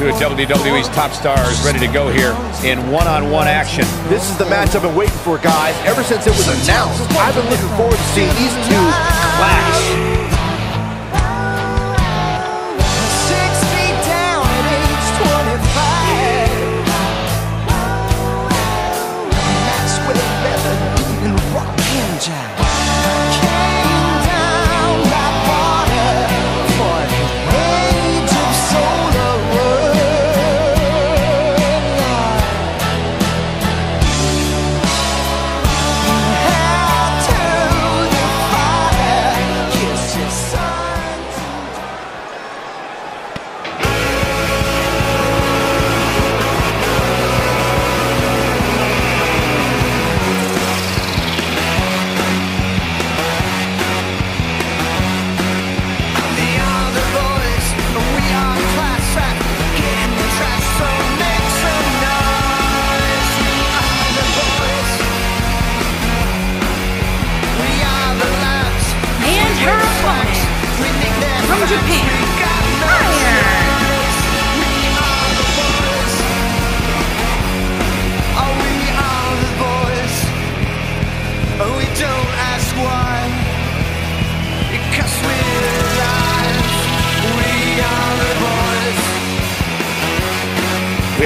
WWE's top stars ready to go here in one-on-one -on -one action. This is the match I've been waiting for, guys. Ever since it was announced, I've been looking forward to seeing these two clash.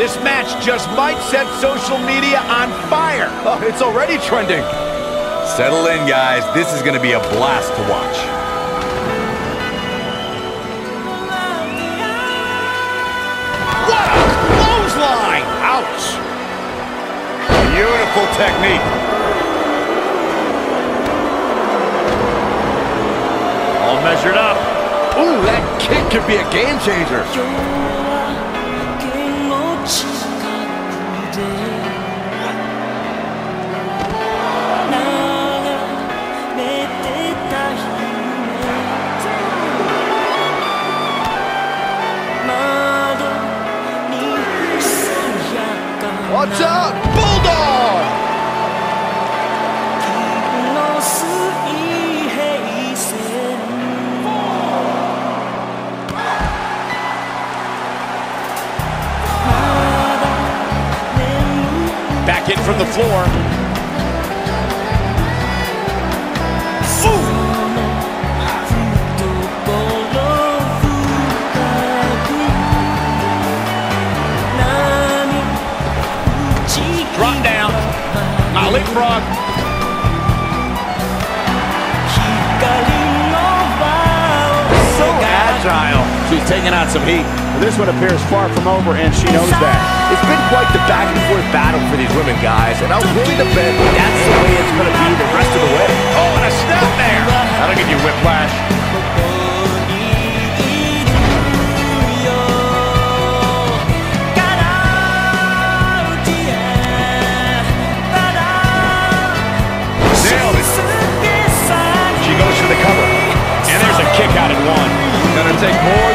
This match just might set social media on fire. Oh, it's already trending. Settle in, guys. This is going to be a blast to watch. What a clothesline! Ouch! Beautiful technique. All measured up. Ooh, that kick could be a game changer. Back in from the floor. leapfrog. So agile. She's taking on some heat. This one appears far from over, and she knows that. It's been quite the back and forth battle for these women, guys, and I'm willing to bet that's the way it's going to be the rest of the way. Oh, and a step there. That'll give you whiplash. take more than that. Oh,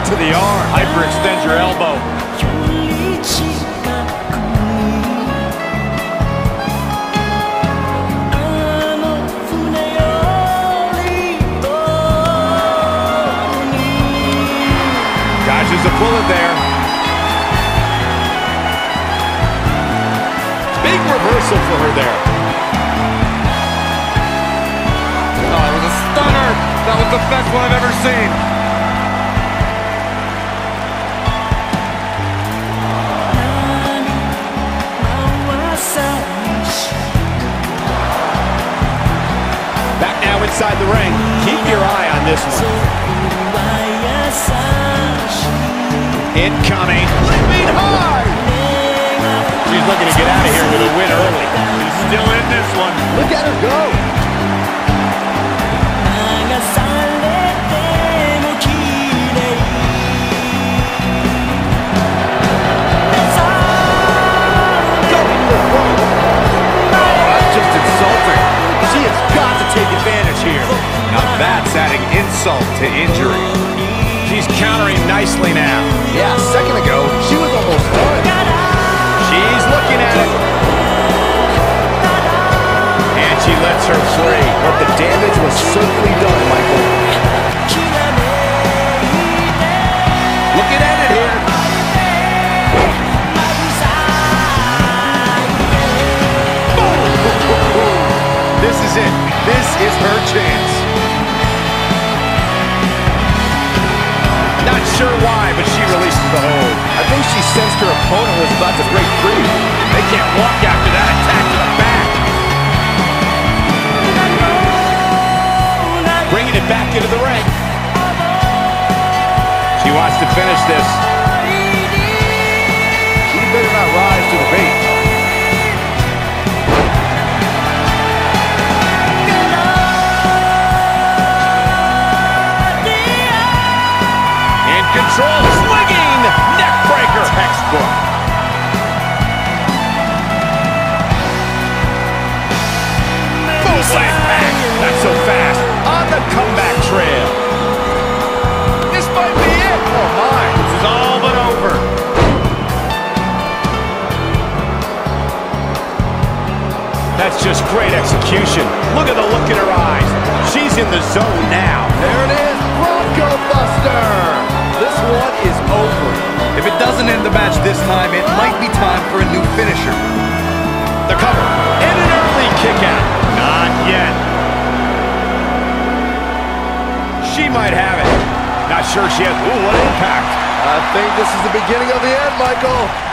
right to the arm. Hyperextend your elbow. Dodges a bullet there. Big reversal for her there. Oh, that was a stunner. That was the best one I've ever seen. Ring. Keep your eye on this one. Incoming. Leaping high. She's looking to get out of here with a win early. She's still in this one. Look at her go. Certainly done, Michael. Looking at it here. This is it. This is her chance. Not sure why, but she releases the hold. I think she sensed her opponent was about to break free. They can't walk after that attack wants to finish this. She better not rise to the bait. In control, swinging, neck breaker. Textbook. Just great execution. Look at the look in her eyes. She's in the zone now. There it is, Bronco Buster. This one is over. If it doesn't end the match this time, it might be time for a new finisher. The cover. And an early kick out. Not yet. She might have it. Not sure she has. Ooh, what impact. I think this is the beginning of the end, Michael.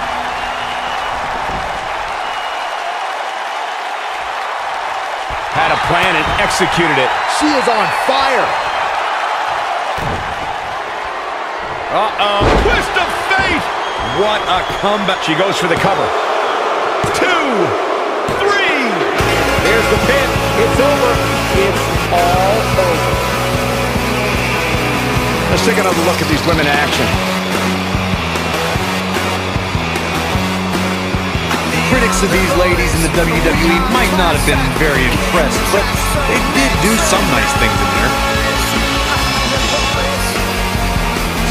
Plan and executed it. She is on fire. Uh-oh. Twist of fate. What a comeback. She goes for the cover. Two. Three. There's the pin. It's over. It's all over. Let's take another look at these women in action. Critics of these ladies in the WWE might not have been very impressed, but they did do some nice things in there.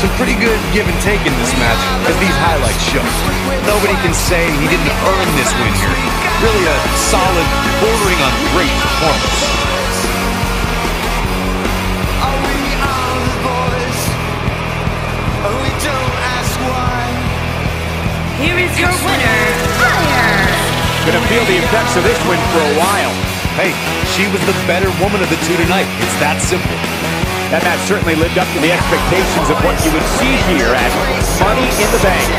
Some pretty good give and take in this match, as these highlights show. Nobody can say he didn't earn this win here. Really a solid, bordering on great performance. Gonna feel the effects of this win for a while. Hey, she was the better woman of the two tonight. It's that simple. That match certainly lived up to the expectations of what you would see here at Money in the Bank.